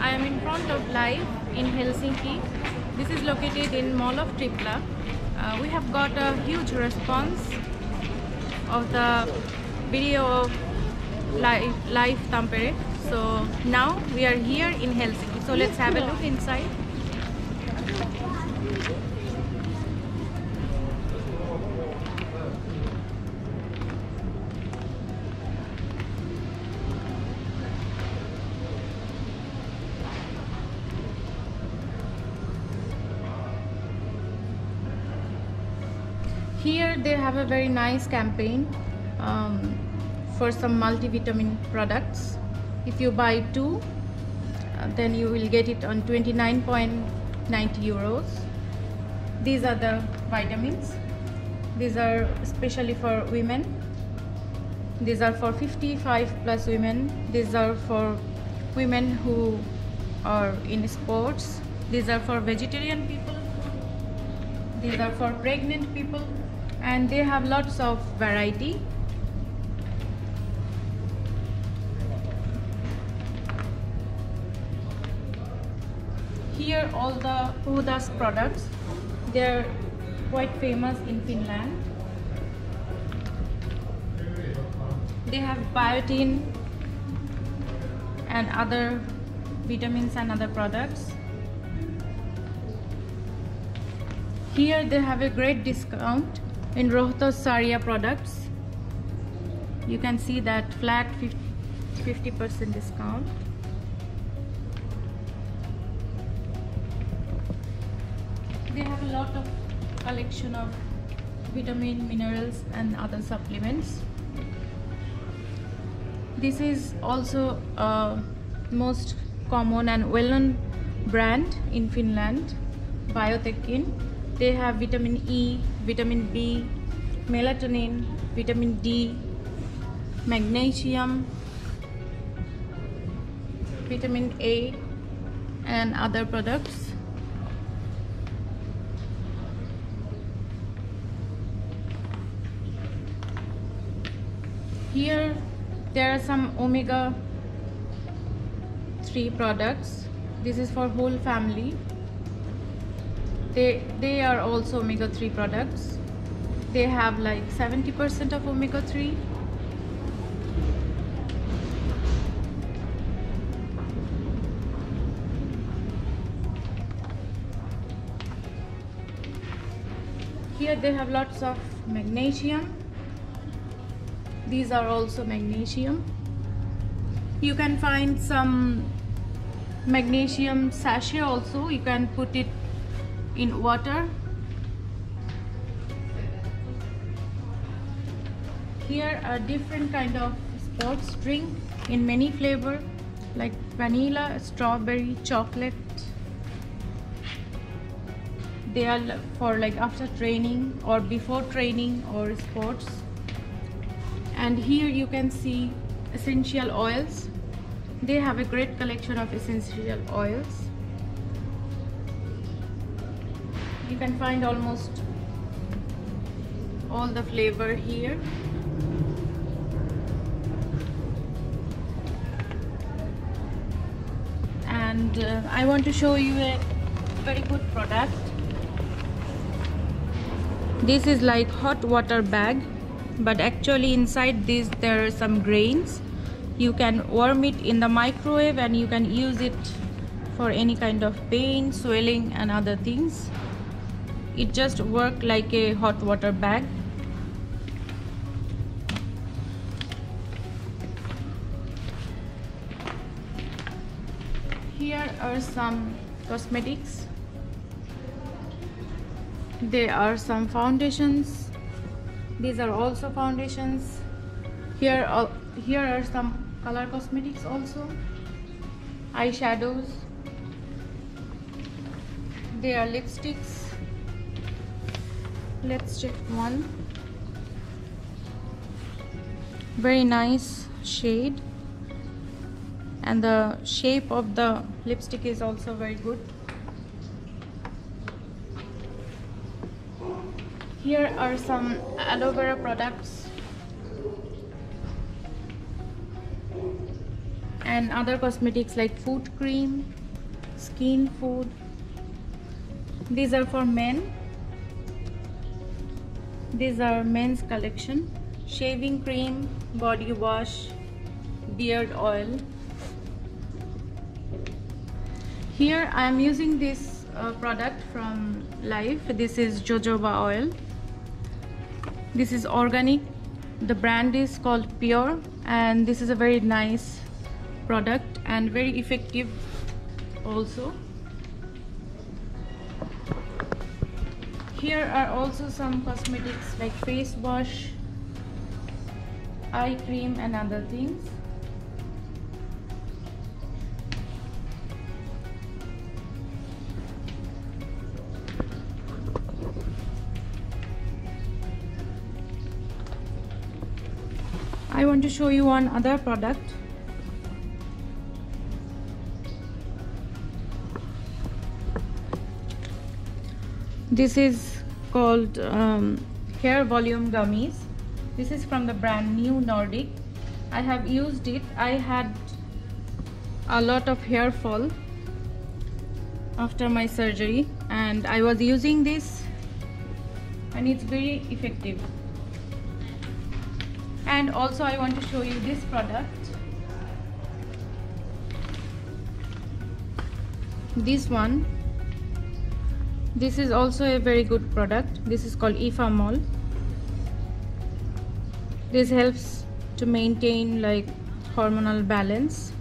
I am in front of Life in Helsinki. This is located in Mall of Tripla. Uh, we have got a huge response of the video of Life, live Tampere. So now we are here in Helsinki. So let's have a look inside. Here they have a very nice campaign um, for some multivitamin products. If you buy two, uh, then you will get it on 29.90 euros. These are the vitamins. These are especially for women. These are for 55 plus women. These are for women who are in sports. These are for vegetarian people. These are for pregnant people and they have lots of variety. Here all the Puhdas products they're quite famous in Finland. They have biotin and other vitamins and other products here they have a great discount in Rohtos Saria products. You can see that flat 50% discount. They have a lot of collection of vitamin minerals and other supplements. This is also a most common and well-known brand in Finland Biotekin they have vitamin E, vitamin B, melatonin, vitamin D, magnesium, vitamin A and other products. Here there are some omega 3 products. This is for whole family they they are also omega-3 products. They have like 70% of omega-3 here they have lots of magnesium. These are also magnesium. You can find some magnesium sachet also. You can put it in water. Here are different kind of sports drink in many flavor like vanilla strawberry chocolate. They are for like after training or before training or sports. And here you can see essential oils. They have a great collection of essential oils you can find almost all the flavor here. And uh, I want to show you a very good product. This is like hot water bag but actually inside this there are some grains. You can warm it in the microwave and you can use it for any kind of pain swelling and other things it just work like a hot water bag. Here are some cosmetics. There are some foundations. These are also foundations. Here are, here are some color cosmetics also. Eyeshadows. They are lipsticks let's check one. Very nice shade. And the shape of the lipstick is also very good. Here are some aloe vera products. And other cosmetics like foot cream skin food. These are for men these are men's collection. Shaving cream body wash beard oil. Here I am using this uh, product from Life. This is jojoba oil. This is organic. The brand is called pure and this is a very nice product and very effective also here are also some cosmetics like face wash eye cream and other things. I want to show you one other product this is called um, hair volume gummies. This is from the brand new Nordic. I have used it. I had a lot of hair fall after my surgery and I was using this and it's very effective. And also I want to show you this product. This one this is also a very good product. This is called Efamol this helps to maintain like hormonal balance